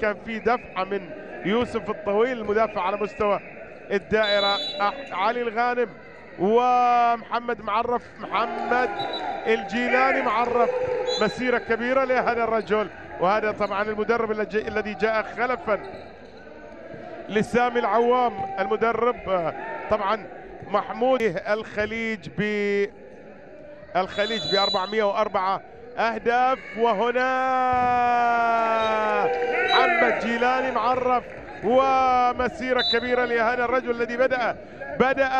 كان في دفعه من يوسف الطويل المدافع على مستوى الدائرة علي الغانم ومحمد معرف محمد الجيلاني معرف مسيرة كبيرة لهذا الرجل. وهذا طبعا المدرب الذي جاء خلفا لسامي العوام المدرب طبعا محمود الخليج ب الخليج ب 404 أهداف وهنا. محمد جيلاني معرف ومسيرة كبيرة لهذا الرجل الذي بدأ بدأ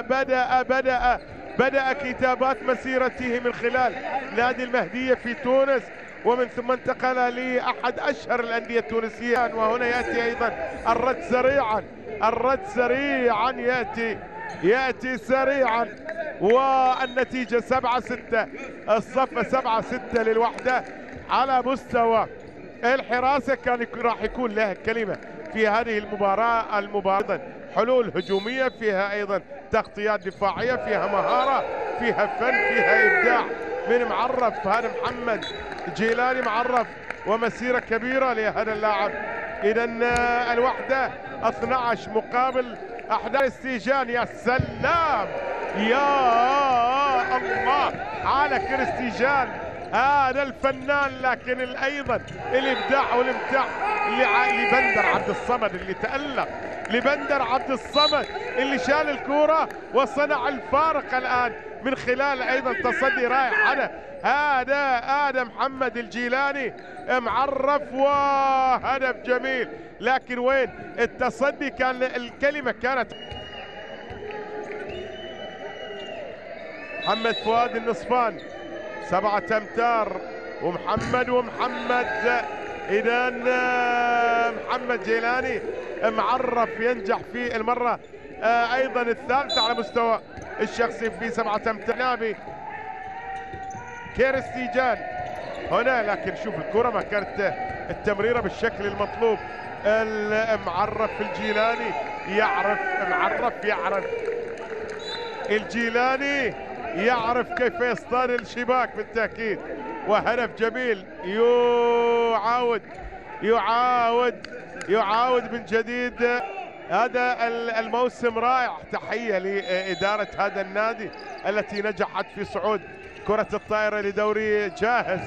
بدأ بدأ بدأ كتابات مسيرته من خلال نادي المهدية في تونس ومن ثم انتقل لأحد أشهر الأندية التونسية. وهنا يأتي أيضا الرد سريعا الرد سريعا يأتي يأتي سريعا. والنتيجة 7 6 الصف 7 6 للوحدة على مستوى الحراسه كان راح يكون لها كلمة في هذه المباراة. المباراة حلول هجومية فيها أيضا تغطيات دفاعية فيها مهارة فيها فن فيها إبداع. من معرف هذا محمد جيلاني معرف ومسيرة كبيرة لهذا اللاعب. اذا الوحدة 12 مقابل أحداث استيجان. يا سلام! يا الله على كريستيجان هذا الفنان لكن أيضا الإبداع والإمتاع لبندر عبد الصمد اللي تألق. لبندر عبد الصمد اللي شال الكورة وصنع الفارق الآن من خلال أيضا تصدي رائع. هذا هذا هذا محمد الجيلاني معرف وهدف جميل. لكن وين؟ التصدي كان الكلمة كانت محمد فؤاد النصفان. سبعة أمتار ومحمد ومحمد. إذا محمد جيلاني معرف ينجح في المرة. أيضا الثالثة على مستوى الشخصي في سبعة أمتار. نابي كيرستيجان هنا لكن شوف الكرة ما كانت التمريرة بالشكل المطلوب. المعرف الجيلاني يعرف معرف يعرف. الجيلاني يعرف كيف يصطاد الشباك بالتأكيد. وهدف جميل. يعاود. يعاود. يعاود من جديد. هذا الموسم رائع. تحية لإدارة هذا النادي التي نجحت في صعود كرة الطائرة لدوري جاهز.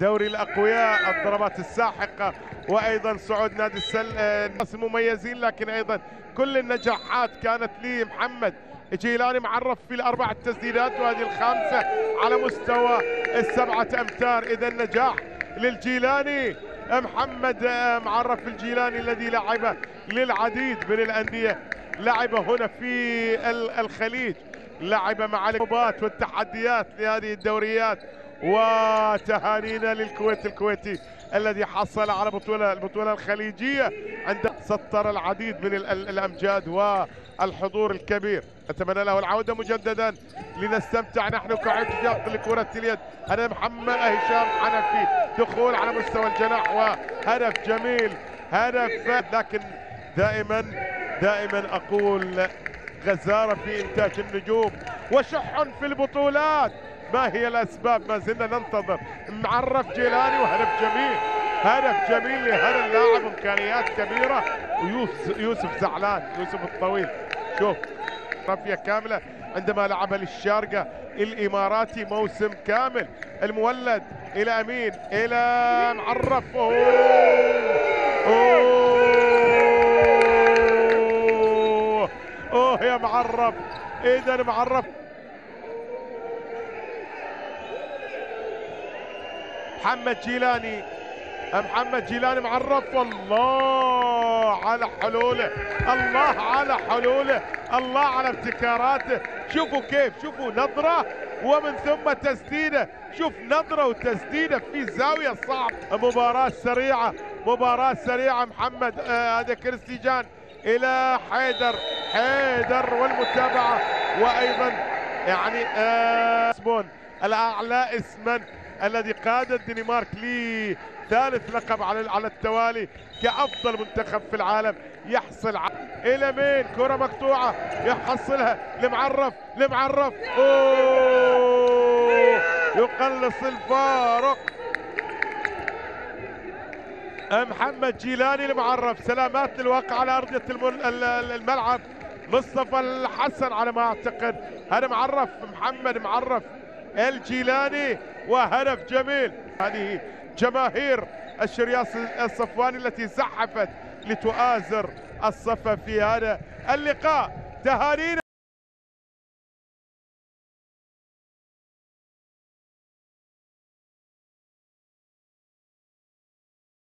دوري الأقوياء الضربات الساحقة وأيضا صعود نادي السل ناس مميزين. لكن أيضا كل النجاحات كانت لمحمد جيلاني معرف في الأربع التسديدات وهذه الخامسة على مستوى السبعة أمتار. إذا النجاح للجيلاني. محمد معرف الجيلاني الذي لعب للعديد من الأندية. لعب هنا في الخليج. لعب مع العقوبات والتحديات لهذه الدوريات وتهانينا للكويت الكويتي الذي حصل على بطولة البطولة الخليجية عند سطر العديد من الأمجاد والحضور الكبير. نتمنى له العودة مجددا. لنستمتع نحن كعشاق لكرة اليد. هذا محمد هشام حنفي. دخول على مستوى الجناح وهدف جميل. هدف لكن دائما دائما أقول غزارة في إنتاج النجوم. وشح في البطولات. ما هي الأسباب؟ ما زلنا ننتظر. معرف جيلاني وهدف جميل. هدف جميل لهذا اللاعب. إمكانيات كبيرة. ويوسف زعلان يوسف الطويل. شوف رفية كاملة عندما لعب للشارقة الإماراتي موسم كامل. المولد إلى أمين إلى معرف. أوه! أوه, أوه يا معرف. إذا معرف. محمد جيلاني محمد جيلاني معرف الله على حلوله الله على حلوله الله على ابتكاراته. شوفوا كيف شوفوا نظرة ومن ثم تسديده. شوف نظرة وتسديده في زاوية صعب. مباراة سريعة مباراة سريعة محمد آه هذا كريستيجان. إلى حيدر حيدر والمتابعة وأيضا يعني آه الأعلى اسما الذي قاد الدنمارك لثالث لقب على على التوالي كأفضل منتخب في العالم. يحصل على إلى مين؟ كرة مقطوعة. يحصلها. لمعرف لمعرف أوه! يقلص الفارق. محمد جيلاني المعرف. سلامات للواقع على أرضية الملعب. مصطفى الحسن على ما أعتقد. هذا معرف. محمد معرف. الجيلاني وهدف جميل. هذه جماهير الشرياس الصفواني التي زحفت لتؤازر الصفا في هذا اللقاء. تهانينا.